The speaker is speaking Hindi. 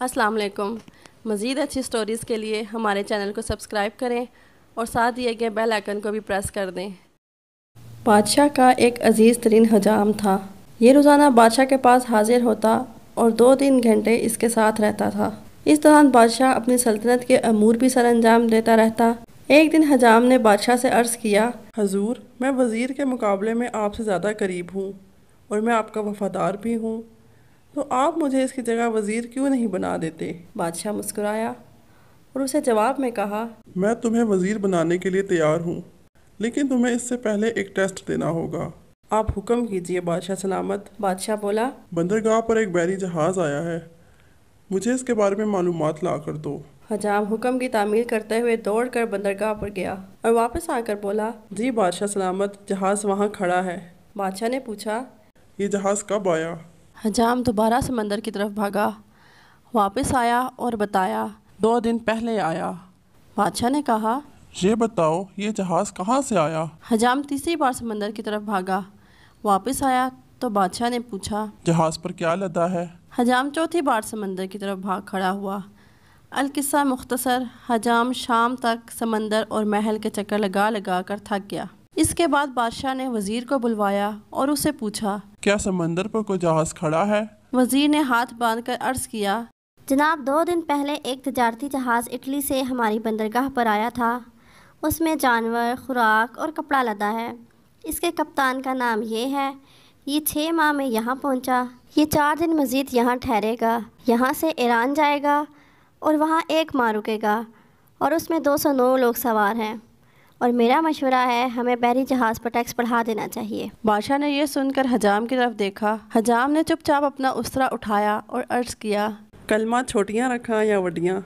अस्सलाम वालेकुम मज़ीद अच्छी स्टोरीज़ के लिए हमारे चैनल को सब्सक्राइब करें और साथ दिए गए बेल आइकन को भी प्रेस कर दें। बादशाह का एक अज़ीज़ तरीन हजाम था। ये रोज़ाना बादशाह के पास हाजिर होता और दो तीन घंटे इसके साथ रहता था। इस दौरान बादशाह अपनी सल्तनत के अमूर भी सर अंजाम देता रहता। एक दिन हजाम ने बादशाह से अर्ज़ किया, हजूर, मैं वज़ीर के मुकाबले में आपसे ज़्यादा करीब हूँ और मैं आपका वफ़ादार भी हूँ। तो आप मुझे इसकी जगह वज़ीर क्यों नहीं बना देते? बादशाह मुस्कुराया और उसे जवाब में कहा मैं तुम्हें वज़ीर बनाने के लिए तैयार हूँ लेकिन तुम्हें इससे पहले एक टेस्ट देना होगा। आप हुक्म कीजिए बादशाह सलामत। बादशाह बोला बंदरगाह पर एक बैरी जहाज़ आया है। मुझे इसके बारे में मालूम ला कर दो। हजाम हुक्म की तामील करते हुए दौड़कर बंदरगाह पर गया और वापस आकर बोला जी बादशाह सलामत जहाज़ वहाँ खड़ा है। बादशाह ने पूछा ये जहाज़ कब आया? हजाम दोबारा समंदर की तरफ़ भागा वापस आया और बताया दो दिन पहले आया। बादशाह ने कहा ये बताओ ये जहाज़ कहाँ से आया? हजाम तीसरी बार समंदर की तरफ़ भागा वापस आया तो बादशाह ने पूछा जहाज़ पर क्या लदा है? हजाम चौथी बार समंदर की तरफ़ भाग खड़ा हुआ। अलकिस्सा मुख्तसर हजाम शाम तक समंदर और महल के चक्कर लगा लगा कर थक गया। इसके बाद बादशाह ने वज़ीर को बुलवाया और उसे पूछा क्या समंदर पर कोई जहाज़ खड़ा है? वज़ीर ने हाथ बाँध कर अर्ज़ किया, जनाब, दो दिन पहले एक तजारती जहाज़ इटली से हमारी बंदरगाह पर आया था। उसमें जानवर, खुराक और कपड़ा लदा है। इसके कप्तान का नाम ये है। ये छः माह में यहाँ पहुँचा। ये चार दिन मज़ीद यहाँ ठहरेगा। यहाँ से ईरान जाएगा और वहाँ एक माह रुकेगा और उसमें दो सौ नौ लोग सवार हैं। और मेरा मशवरा है हमें बहरी जहाज़ पर टैक्स बढ़ा देना चाहिए। बादशाह ने यह सुनकर हजाम की तरफ़ देखा। हजाम ने चुपचाप अपना उसरा उठाया और अर्ज़ किया कलमा छोटियाँ रखा या वडियाँ